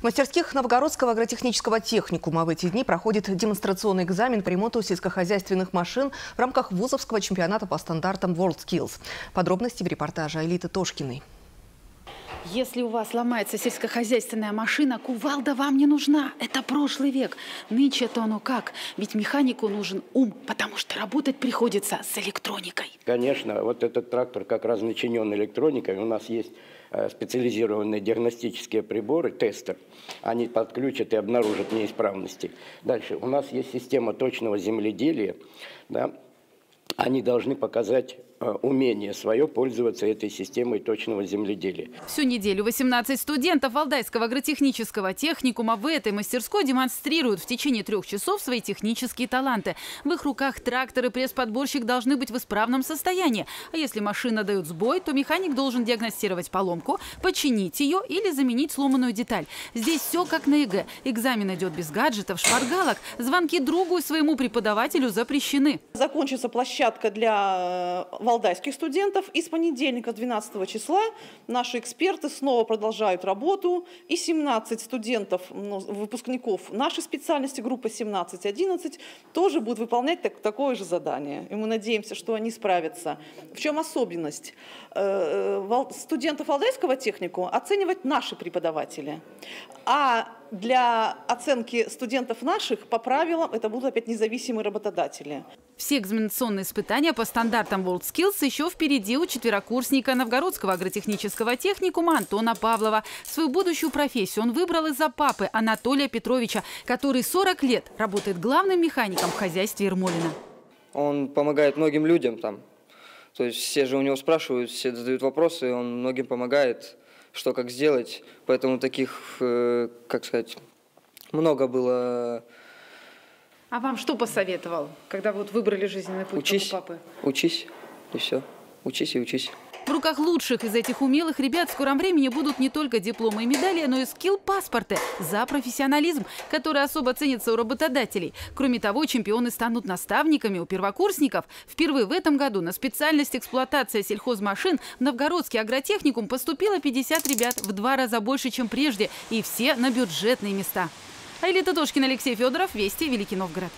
В мастерских Новгородского агротехнического техникума в эти дни проходит демонстрационный экзамен по ремонту сельскохозяйственных машин в рамках вузовского чемпионата по стандартам WorldSkills. Подробности в репортаже Элиты Тошкиной. Если у вас ломается сельскохозяйственная машина, кувалда вам не нужна. Это прошлый век. Нынче-то оно как? Ведь механику нужен ум, потому что работать приходится с электроникой. Конечно, вот этот трактор как раз начинен электроникой. У нас есть э, специализированные диагностические приборы, тестер. Они подключат и обнаружат неисправности. Дальше. У нас есть система точного земледелия. Да? Они должны показать Э, умение свое пользоваться этой системой точного земледелия. Всю неделю 18 студентов Валдайского агротехнического техникума в этой мастерской демонстрируют в течение трех часов свои технические таланты. В их руках трактор и пресс-подборщик должны быть в исправном состоянии. А если машина дает сбой, то механик должен диагностировать поломку, починить ее или заменить сломанную деталь. Здесь все как на ЕГЭ. Экзамен идет без гаджетов, шпаргалок. Звонки другу и своему преподавателю запрещены. Закончится площадка для э, валдайских студентов. И с понедельника, 12 числа, наши эксперты снова продолжают работу. И 17 студентов, ну, выпускников нашей специальности, группа 17-11, тоже будут выполнять так, такое же задание. И мы надеемся, что они справятся. В чем особенность? Э, э, студентов валдайского технику оценивать наши преподаватели. А для оценки студентов наших по правилам это будут опять независимые работодатели. Все экзаменационные испытания по стандартам WorldSkills еще впереди у четверокурсника Новгородского агротехнического техникума Антона Павлова. Свою будущую профессию он выбрал из-за папы Анатолия Петровича, который 40 лет работает главным механиком в хозяйстве Ермолина. Он помогает многим людям там. То есть все же у него спрашивают, все задают вопросы, он многим помогает что как сделать. Поэтому таких, э, как сказать, много было. А вам что посоветовал, когда вот выбрали жизненный путь учись, папы? Учись, и все. Учись и учись. В руках лучших из этих умелых ребят в скором времени будут не только дипломы и медали, но и скилл-паспорты за профессионализм, который особо ценится у работодателей. Кроме того, чемпионы станут наставниками у первокурсников. Впервые в этом году на специальность эксплуатация сельхозмашин в Новгородский агротехникум поступило 50 ребят, в два раза больше, чем прежде, и все на бюджетные места. Айлита Тошкин, Алексей Федоров, Вести, Великий Новгород.